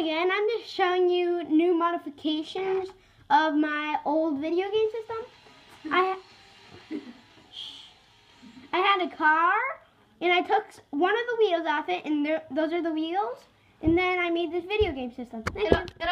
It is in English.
again. I'm just showing you new modifications of my old video game system. I I had a car, and I took one of the wheels off it, and there, those are the wheels. And then I made this video game system.